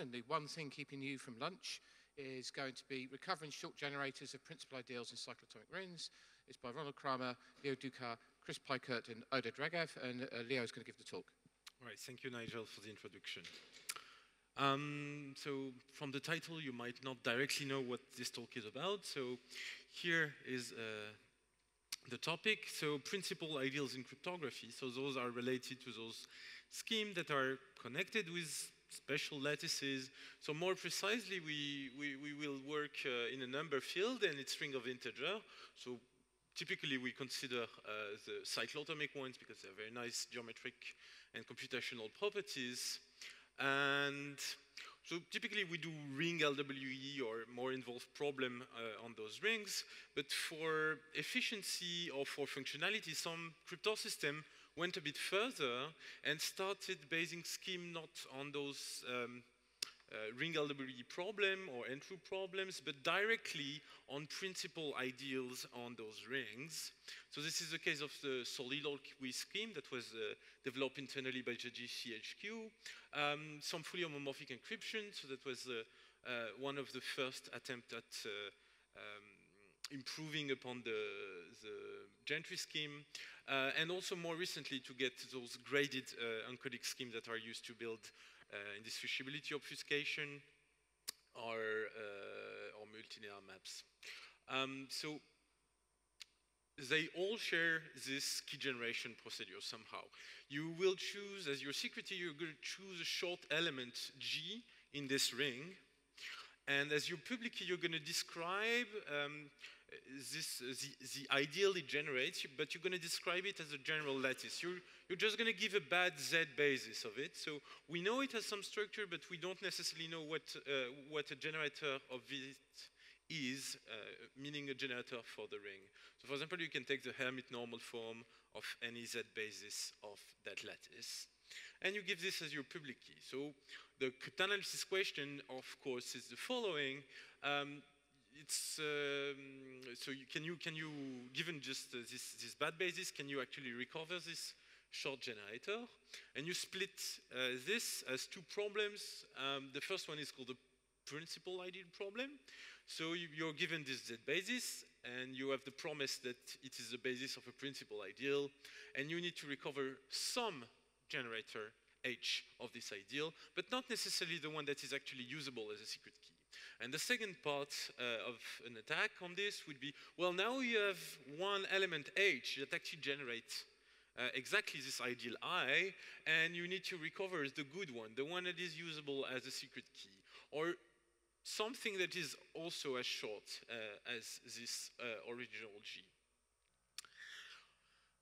and the one thing keeping you from lunch is going to be Recovering Short Generators of Principal Ideals in Cyclotomic Rings. It's by Ronald Cramer, Leo Ducas, Chris Peikert, and Oded Regev, and uh, Leo is going to give the talk. All right, thank you, Nigel, for the introduction. Um, so from the title, you might not directly know what this talk is about. So here is uh, the topic. So principal ideals in cryptography. So those are related to those schemes that are connected with special lattices. So more precisely, we, we, we will work uh, in a number field and its string of integer. So typically we consider uh, the cyclotomic ones because they're very nice geometric and computational properties. And so typically we do ring LWE or more involved problem uh, on those rings, but for efficiency or for functionality, some crypto system went a bit further and started basing scheme not on those um, uh, ring LWE problem or n problems, but directly on principal ideals on those rings. So this is the case of the Soliloquy scheme that was uh, developed internally by GCHQ. Um, some fully homomorphic encryption, so that was uh, uh one of the first attempts at uh, um, improving upon the, the Gentry scheme, uh, and also more recently to get those graded uh, schemes that are used to build uh, indistinguishability obfuscation or, uh, or multilinear maps. Um, so they all share this key generation procedure somehow. You will choose, as your secret key, you're going to choose a short element G in this ring, and as your public key, you're going to describe um, this, uh, the, the ideal it generates, but you're going to describe it as a general lattice. You're, you're just going to give a bad Z basis of it. So we know it has some structure, but we don't necessarily know what, uh, what a generator of it is, uh, meaning a generator for the ring. So for example, you can take the Hermite normal form of any Z basis of that lattice. And you give this as your public key. So the cryptanalysis question, of course, is the following. Um, it's um, so you, can you can you given just uh, this this bad basis can you actually recover this short generator? And you split uh, this as two problems. Um, the first one is called the principal ideal problem. So you, are given this z basis and you have the promise that it is the basis of a principal ideal and you need to recover some generator h of this ideal but not necessarily the one that is actually usable as a secret key and the second part uh, of an attack on this would be, well, now you have one element H that actually generates uh, exactly this ideal I, and you need to recover the good one, the one that is usable as a secret key, or something that is also as short uh, as this uh, original G.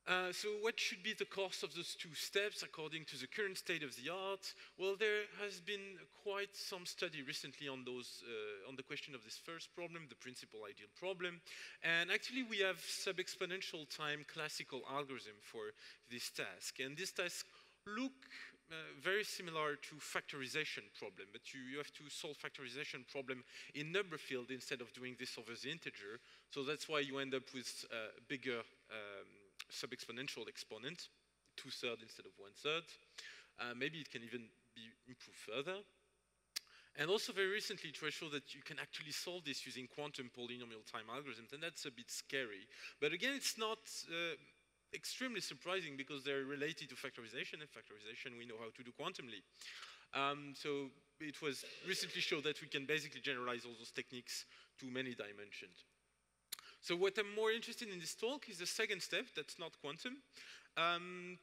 Uh, so what should be the cost of those two steps according to the current state of the art? Well, there has been quite some study recently on those, uh, on the question of this first problem, the principal ideal problem. And actually we have sub-exponential time classical algorithm for this task. And this task look uh, very similar to factorization problem, but you, you have to solve factorization problem in number field instead of doing this over the integer. So that's why you end up with uh, bigger um, sub-exponential exponent, two-thirds instead of one-third. Uh, maybe it can even be improved further. And also very recently to show that you can actually solve this using quantum polynomial time algorithms, and that's a bit scary. But again, it's not uh, extremely surprising because they're related to factorization, and factorization we know how to do quantumly. Um, so it was recently shown that we can basically generalize all those techniques to many dimensions. So what I'm more interested in this talk is the second step, that's not quantum. Um,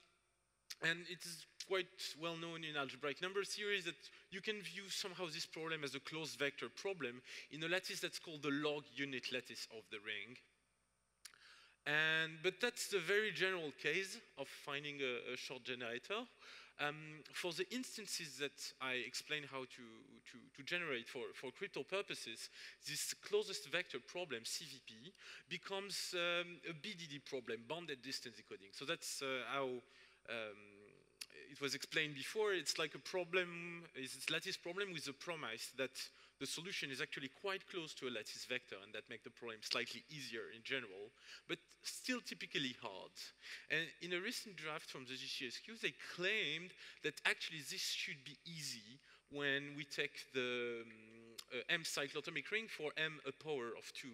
and it is quite well known in algebraic number theory that you can view somehow this problem as a closed vector problem in a lattice that's called the log unit lattice of the ring. And, but that's the very general case of finding a, a short generator. Um, for the instances that I explain how to, to, to, generate for, for crypto purposes, this closest vector problem, CVP, becomes um, a BDD problem, bounded distance decoding. So that's uh, how um, it was explained before. It's like a problem, it's lattice problem with a promise that the solution is actually quite close to a lattice vector and that makes the problem slightly easier in general, but still typically hard. And in a recent draft from the GCHQ, they claimed that actually this should be easy when we take the um, uh, M cyclotomic ring for M a power of 2.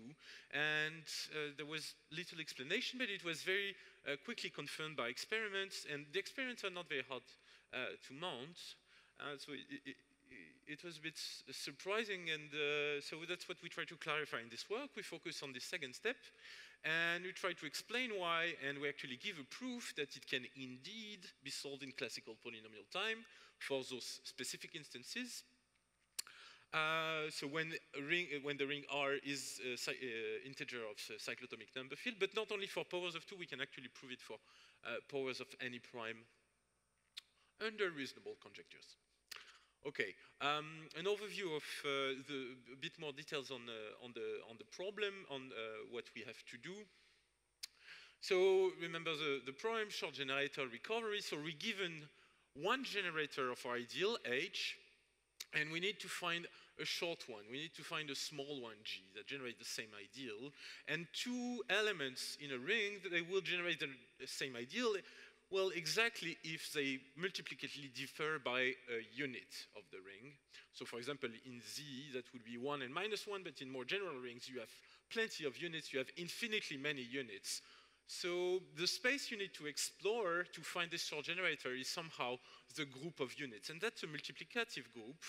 And uh, there was little explanation, but it was very uh, quickly confirmed by experiments, and the experiments are not very hard uh, to mount. Uh, so it, it, it, was a bit surprising, and uh, so that's what we try to clarify in this work. We focus on the second step, and we try to explain why, and we actually give a proof that it can indeed be solved in classical polynomial time for those specific instances. Uh, so when, ring, uh, when the ring R is uh, uh, integer of cyclotomic number field, but not only for powers of two, we can actually prove it for uh, powers of any prime under reasonable conjectures. Okay, um, an overview of uh, the a bit more details on the on the on the problem on what we have to do. So remember the the problem short generator recovery. So we're given one generator of our ideal H, and we need to find a short one. We need to find a small one, G, that generates the same ideal. And two elements in a ring, that they will generate the, same ideal. Well, exactly if they multiplicatively differ by a unit of the ring. So for example, in Z, that would be 1 and minus 1, but in more general rings, you have plenty of units, you have infinitely many units. So the space you need to explore to find this short generator is somehow the group of units, and that's a multiplicative group.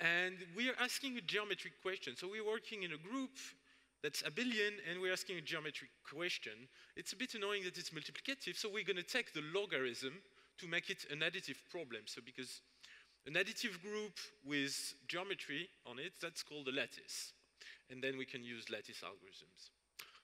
And we are asking a geometric question. So we're working in a group that's abelian, and we're asking a geometric question. It's a bit annoying that it's multiplicative, so we're going to take the logarithm to make it an additive problem. So because an additive group with geometry on it, that's called a lattice. And then we can use lattice algorithms.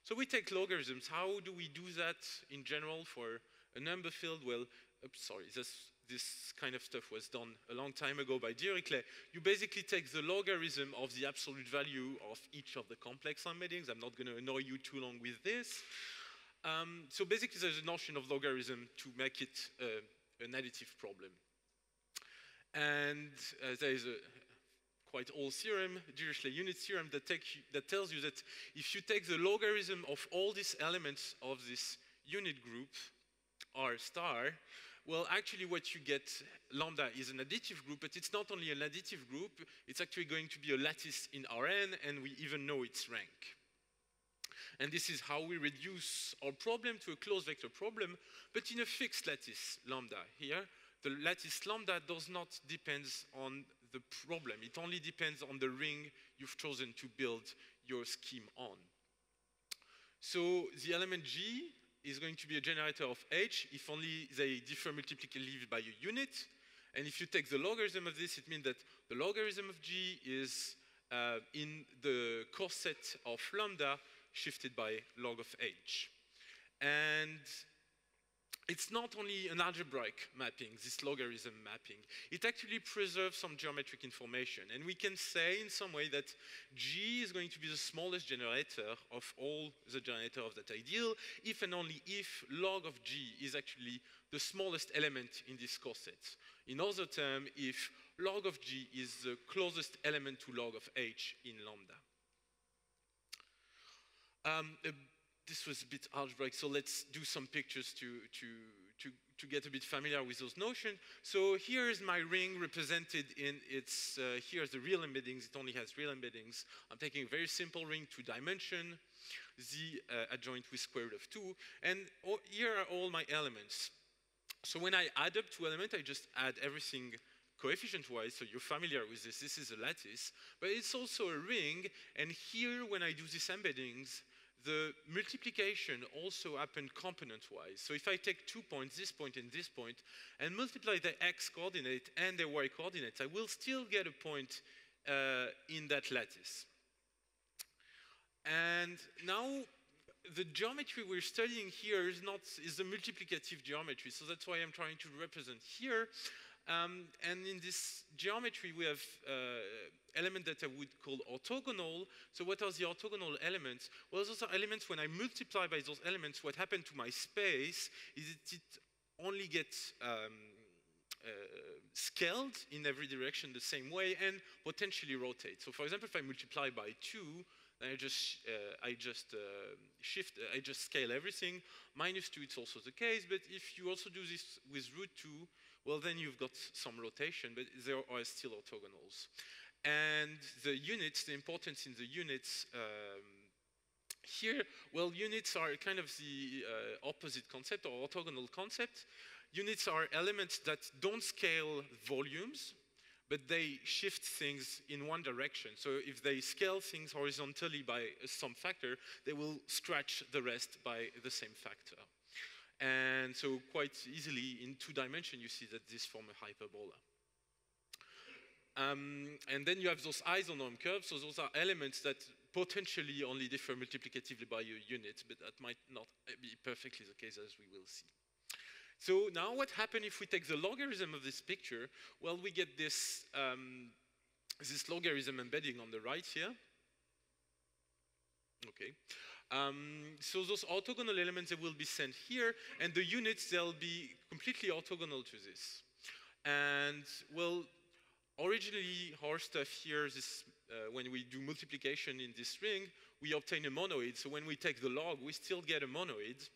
So we take logarithms. How do we do that in general for a number field? Well, oops, sorry, this this kind of stuff was done a long time ago by Dirichlet, you basically take the logarithm of the absolute value of each of the complex embeddings. I'm not going to annoy you too long with this. Um, so basically, there's a notion of logarithm to make it uh, an additive problem. And uh, there is a quite old theorem, Dirichlet unit theorem, that, you, that tells you that if you take the logarithm of all these elements of this unit group, R star, well, actually what you get, lambda is an additive group, but it's not only an additive group, it's actually going to be a lattice in Rn, and we even know its rank. And this is how we reduce our problem to a closed vector problem, but in a fixed lattice lambda. Here, the lattice lambda does not depend on the problem. It only depends on the ring you've chosen to build your scheme on. So the element G is going to be a generator of h if only they differ multiplicatively by a unit. And if you take the logarithm of this, it means that the logarithm of g is uh, in the coset of lambda shifted by log of h. And it's not only an algebraic mapping, this logarithm mapping. It actually preserves some geometric information. And we can say in some way that G is going to be the smallest generator of all the generator of that ideal, if and only if log of G is actually the smallest element in this coset. In other terms, if log of G is the closest element to log of H in lambda. Um, this was a bit algebraic, so let's do some pictures to, to, to, to get a bit familiar with those notions. So here's my ring represented in its, uh, here's the real embeddings, it only has real embeddings. I'm taking a very simple ring, two dimension, z uh, adjoint with square root of two, and all, here are all my elements. So when I add up two elements, I just add everything coefficient-wise, so you're familiar with this, this is a lattice, but it's also a ring, and here when I do these embeddings, the multiplication also happened component-wise. So if I take two points, this point and this point, and multiply the x coordinate and the y coordinates, I will still get a point uh, in that lattice. And now the geometry we're studying here is not is the multiplicative geometry. So that's why I'm trying to represent here. Um, and in this geometry, we have uh, elements that I would call orthogonal. So what are the orthogonal elements? Well, those are elements when I multiply by those elements, what happened to my space is that it only gets um, uh, scaled in every direction the same way and potentially rotate. So for example, if I multiply by 2, then I just, uh, I just uh, shift, I just scale everything. Minus 2, it's also the case, but if you also do this with root 2, well, then you've got some rotation, but there are still orthogonals. And the units, the importance in the units um, here, well, units are kind of the uh, opposite concept or orthogonal concept. Units are elements that don't scale volumes, but they shift things in one direction. So if they scale things horizontally by some factor, they will scratch the rest by the same factor. And so quite easily in two dimensions, you see that this form a hyperbola. Um, and then you have those isonorm curves. So those are elements that potentially only differ multiplicatively by a unit, but that might not be perfectly the case as we will see. So now what happens if we take the logarithm of this picture? Well, we get this, um, this logarithm embedding on the right here. Okay. Um, so those orthogonal elements, they will be sent here, and the units, they'll be completely orthogonal to this. And, well, originally, our stuff here, this, uh, when we do multiplication in this ring, we obtain a monoid. So when we take the log, we still get a monoid.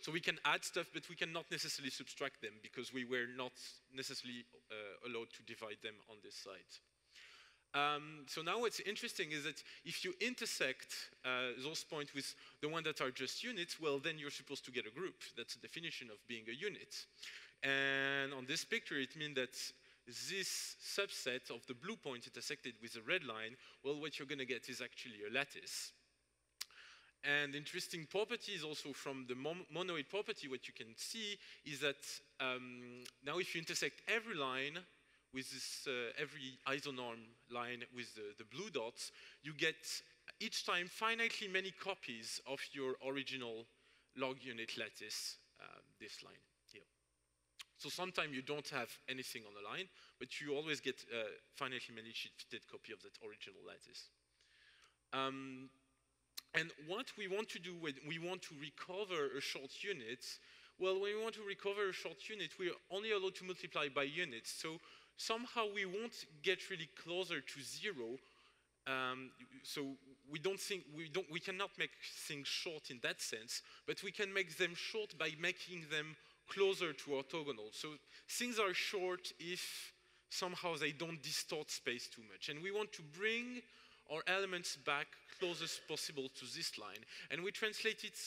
So we can add stuff, but we cannot necessarily subtract them because we were not necessarily uh, allowed to divide them on this side. Um, so now what's interesting is that if you intersect uh, those points with the one that are just units, well, then you're supposed to get a group. That's the definition of being a unit. And on this picture, it means that this subset of the blue point intersected with the red line, well, what you're going to get is actually a lattice. And interesting properties also from the monoid property, what you can see is that um, now if you intersect every line with this, uh, every isonorm line with the, the, blue dots, you get each time finitely many copies of your original log unit lattice, uh, this line here. So sometimes you don't have anything on the line, but you always get uh, finitely many shifted copy of that original lattice. Um, and what we want to do when we want to recover a short unit, well, when we want to recover a short unit, we're only allowed to multiply by units. So somehow we won't get really closer to zero. Um, so we don't think, we, don't, we cannot make things short in that sense, but we can make them short by making them closer to orthogonal. So things are short if somehow they don't distort space too much. And we want to bring our elements back closest possible to this line. And we translate it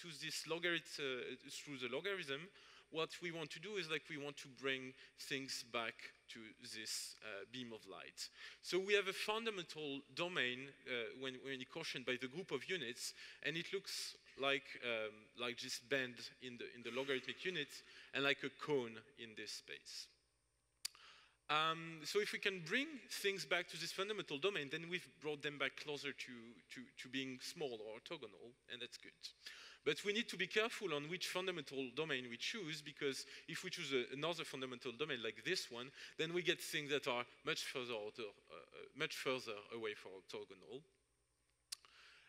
to this logarithm, uh, through the logarithm. What we want to do is like we want to bring things back to this uh, beam of light. So we have a fundamental domain uh, when, when quotient by the group of units, and it looks like, um, like this bend in the, in the logarithmic unit and like a cone in this space. Um, so if we can bring things back to this fundamental domain, then we've brought them back closer to, to, to being small or orthogonal, and that's good. But we need to be careful on which fundamental domain we choose, because if we choose a, another fundamental domain like this one, then we get things that are much further, uh, uh, much further away from orthogonal.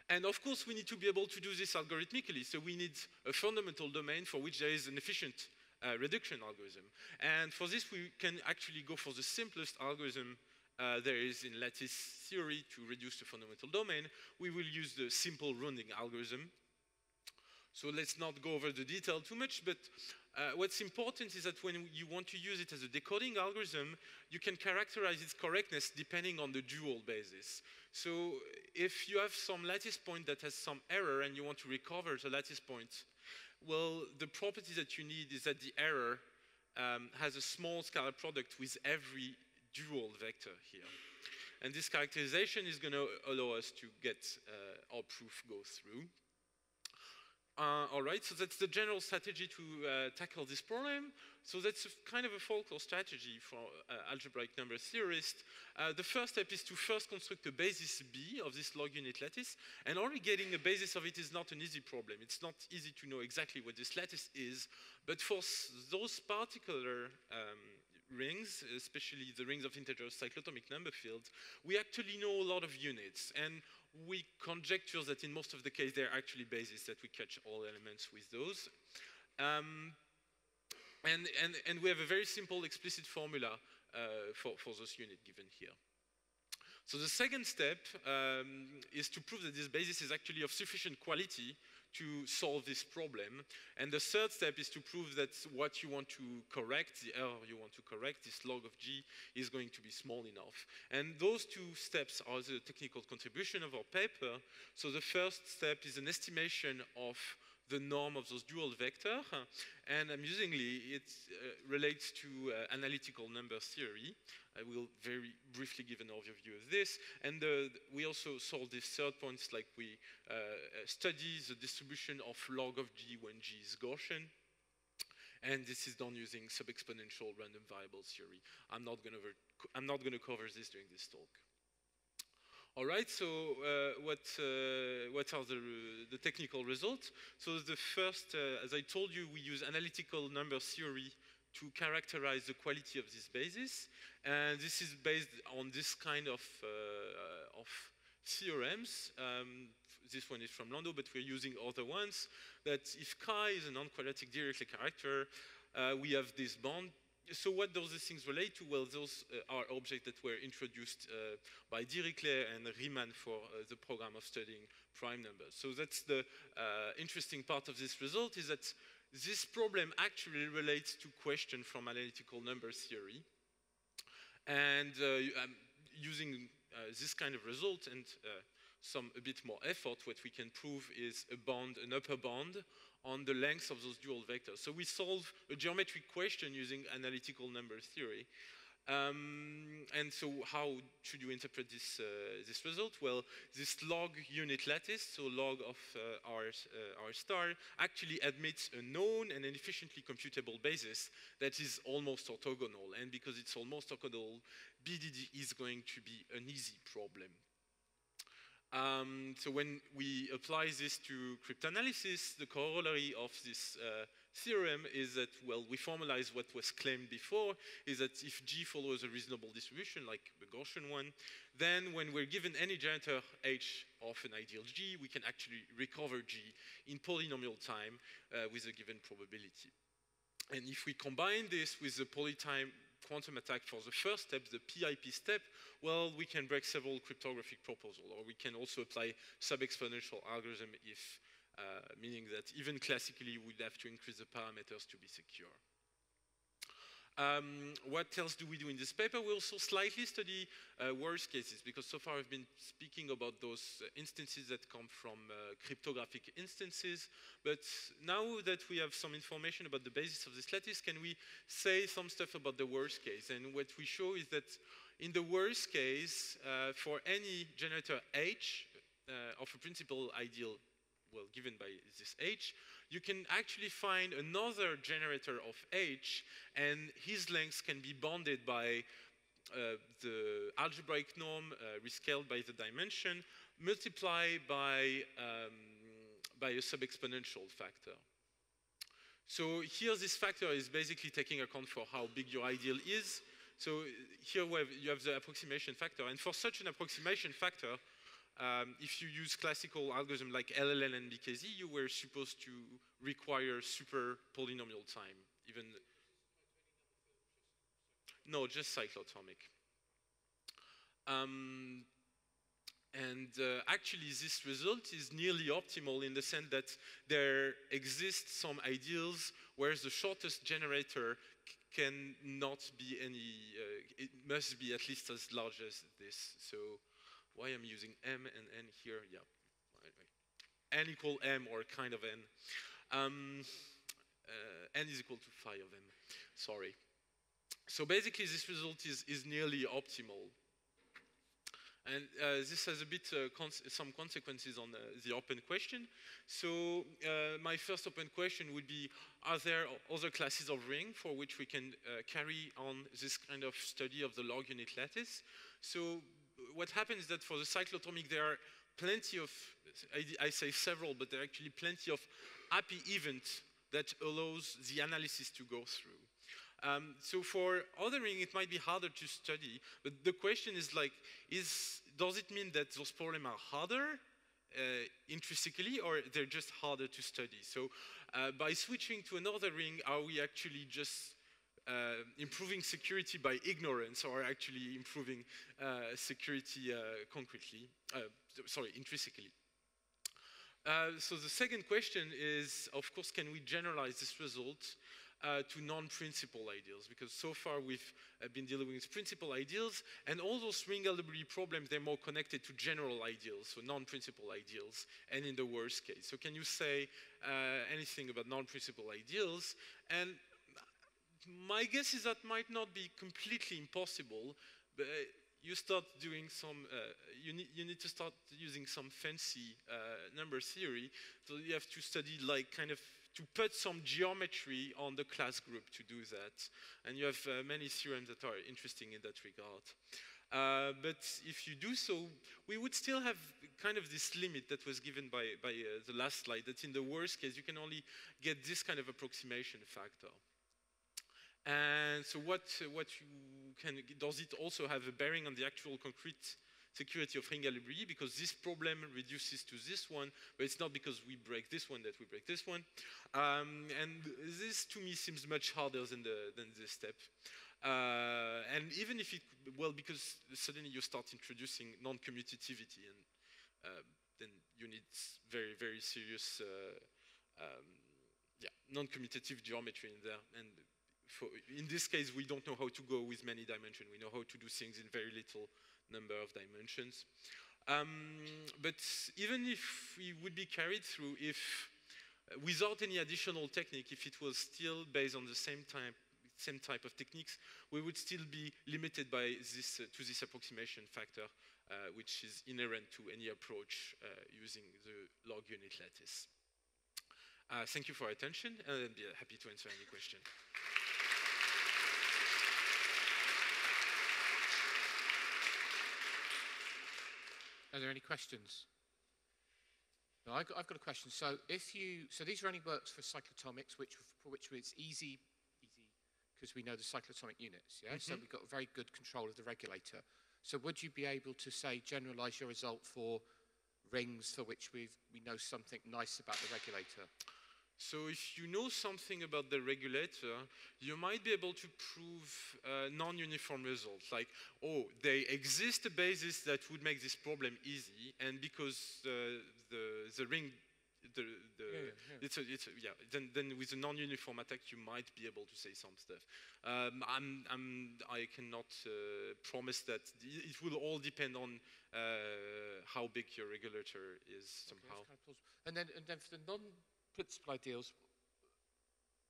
And of course, we need to be able to do this algorithmically. So we need a fundamental domain for which there is an efficient uh, reduction algorithm. And for this, we can actually go for the simplest algorithm uh, there is in lattice theory to reduce the fundamental domain. We will use the simple rounding algorithm. So let's not go over the detail too much, but uh, what's important is that when you want to use it as a decoding algorithm, you can characterize its correctness depending on the dual basis. So if you have some lattice point that has some error and you want to recover the lattice point well, the property that you need is that the error um, has a small scalar product with every dual vector here. And this characterization is going to allow us to get uh, our proof go through. Uh, all right, so that's the general strategy to uh, tackle this problem. So that's kind of a folklore strategy for uh, algebraic number theorists. Uh, the first step is to first construct a basis B of this log unit lattice, and only getting a basis of it is not an easy problem. It's not easy to know exactly what this lattice is, but for those particular um, rings, especially the rings of integer cyclotomic number fields, we actually know a lot of units. And we conjecture that in most of the case they're actually bases that we catch all elements with those. Um, and, and, and we have a very simple explicit formula uh, for, for this unit given here. So the second step um, is to prove that this basis is actually of sufficient quality to solve this problem. And the third step is to prove that what you want to correct, the error you want to correct, this log of g, is going to be small enough. And those two steps are the technical contribution of our paper. So the first step is an estimation of the norm of those dual vector, and amusingly, it uh, relates to uh, analytical number theory. I will very briefly give an overview of this. And uh, we also solve this third point, like we uh, study the distribution of log of g when g is Gaussian. And this is done using sub-exponential random variable theory. I'm not going to cover this during this talk. All right, so uh, what, uh, what are the, the, technical results? So the first, uh, as I told you, we use analytical number theory to characterize the quality of this basis. And this is based on this kind of, uh, of theorems. Um, this one is from Landau, but we're using other ones. That if chi is a non-quadratic Dirichlet character, uh, we have this bond so what does these things relate to? Well, those uh, are objects that were introduced uh, by Dirichlet and Riemann for uh, the program of studying prime numbers. So that's the uh, interesting part of this result is that this problem actually relates to question from analytical number theory. And uh, um, using uh, this kind of result and some a bit more effort, what we can prove is a bond, an upper bond on the length of those dual vectors. So we solve a geometric question using analytical number theory. Um, and so how should you interpret this, uh, this result? Well, this log unit lattice, so log of uh, R, uh, R star, actually admits a known and an efficiently computable basis that is almost orthogonal. And because it's almost orthogonal, BDD is going to be an easy problem um, so when we apply this to cryptanalysis, the corollary of this uh, theorem is that, well, we formalize what was claimed before, is that if G follows a reasonable distribution, like the Gaussian one, then when we're given any generator H of an ideal G, we can actually recover G in polynomial time uh, with a given probability. And if we combine this with the polytime quantum attack for the first step, the PIP step, well, we can break several cryptographic proposals, or we can also apply sub-exponential algorithm if, uh, meaning that even classically we'd have to increase the parameters to be secure. Um, what else do we do in this paper? We also slightly study uh, worst cases because so far I've been speaking about those uh, instances that come from uh, cryptographic instances. But now that we have some information about the basis of this lattice, can we say some stuff about the worst case? And what we show is that in the worst case, uh, for any generator H uh, of a principal ideal well, given by this H, you can actually find another generator of H, and his length can be bounded by uh, the algebraic norm uh, rescaled by the dimension, multiplied by, um, by a sub-exponential factor. So here this factor is basically taking account for how big your ideal is. So here have, you have the approximation factor, and for such an approximation factor, um, if you use classical algorithm like LLL and BKZ, you were supposed to require super polynomial time, even no, just cyclotomic. Um, and uh, actually, this result is nearly optimal in the sense that there exist some ideals where the shortest generator cannot be any, uh, it must be at least as large as this. So why I'm using m and n here, yeah. n equal m or kind of n. Um, uh, n is equal to phi of m, sorry. So basically this result is, is nearly optimal. And uh, this has a bit uh, cons some consequences on uh, the open question. So uh, my first open question would be, are there other classes of ring for which we can uh, carry on this kind of study of the log unit lattice? So what happens is that for the cyclotomic, there are plenty of, I, I say several, but there are actually plenty of happy events that allows the analysis to go through. Um, so for othering, it might be harder to study, but the question is like, is, does it mean that those problems are harder uh, intrinsically, or they're just harder to study? So uh, by switching to another ring, are we actually just uh, improving security by ignorance or actually improving uh, security uh, concretely, uh, sorry, intrinsically. Uh, so the second question is, of course, can we generalize this result uh, to non-principal ideals? Because so far we've been dealing with principal ideals, and all those ring LWE problems, they're more connected to general ideals, so non-principal ideals, and in the worst case. So can you say anything about non-principal ideals? And my guess is that might not be completely impossible, but you start doing some, uh, you, need, you need to start using some fancy uh, number theory. So you have to study like kind of, to put some geometry on the class group to do that. And you have uh, many theorems that are interesting in that regard. Uh, but if you do so, we would still have kind of this limit that was given by, by uh, the last slide, that in the worst case, you can only get this kind of approximation factor. And so what, what you can, does it also have a bearing on the actual concrete security of ring LWE because this problem reduces to this one, but it's not because we break this one that we break this one. Um, and this to me seems much harder than, the, than this step. Uh, and even if it, well, because suddenly you start introducing non-commutativity and uh, then you need very, very serious uh, um, yeah, non-commutative geometry in there. And for, in this case, we don't know how to go with many dimensions. We know how to do things in very little number of dimensions. Um, but even if we would be carried through, if uh, without any additional technique, if it was still based on the same type, same type of techniques, we would still be limited by this, uh, to this approximation factor, uh, which is inherent to any approach uh, using the log unit lattice. Uh, thank you for attention, and I'd be happy to answer any question. Are there any questions? No, I've got, I've got a question. So if you, so these are only works for cyclotomics, which for which it's easy, easy, because we know the cyclotomic units. Yeah. Mm -hmm. So we've got very good control of the regulator. So would you be able to say generalize your result for rings for which we we know something nice about the regulator? So if you know something about the regulator, you might be able to prove uh, non-uniform results, like, oh, they exist a basis that would make this problem easy, and because uh, the, the ring, the, the yeah, yeah. It's a, it's a, yeah, then, then with a non-uniform attack, you might be able to say some stuff. Um, I'm, I'm, I cannot uh, promise that. It will all depend on uh, how big your regulator is somehow. Okay, and then, and then for the non principal ideals.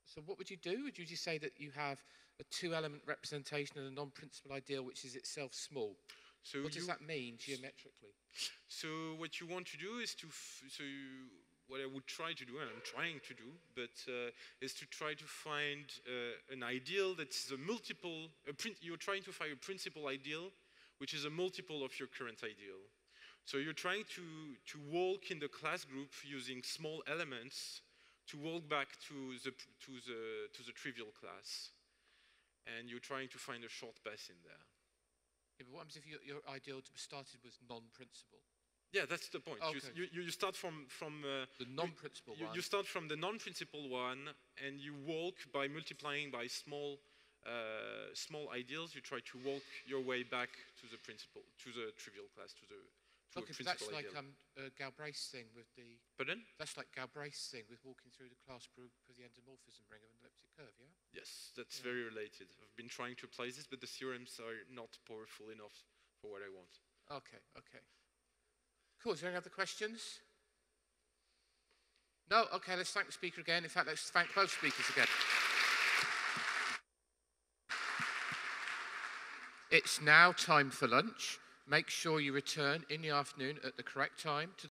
So what would you do? Would you just say that you have a two-element representation of a non-principal ideal which is itself small? So what does that mean geometrically? So what you want to do is to, so you, what I would try to do, and I'm trying to do, but uh, is to try to find uh, an ideal that's a multiple, a you're trying to find a principal ideal which is a multiple of your current ideal. So you're trying to, to walk in the class group using small elements to walk back to the, to the, to the trivial class. And you're trying to find a short path in there. Yeah, but what happens if your, your ideal started with non-principal? Yeah, that's the point. Okay. You, you, you, start from, from uh, the non-principal one. You start from the non-principal one, and you walk by multiplying by small, uh, small ideals. You try to walk your way back to the principal, to the trivial class, to the Okay, but that's like um, uh, Galbraith's thing with the. Pardon? That's like Galbraith's thing with walking through the class group of the endomorphism ring of an elliptic curve, yeah? Yes, that's yeah. very related. I've been trying to apply this, but the theorems are not powerful enough for what I want. Okay, okay. Cool. Is there any other questions? No? Okay, let's thank the speaker again. In fact, let's thank both speakers again. It's now time for lunch. Make sure you return in the afternoon at the correct time to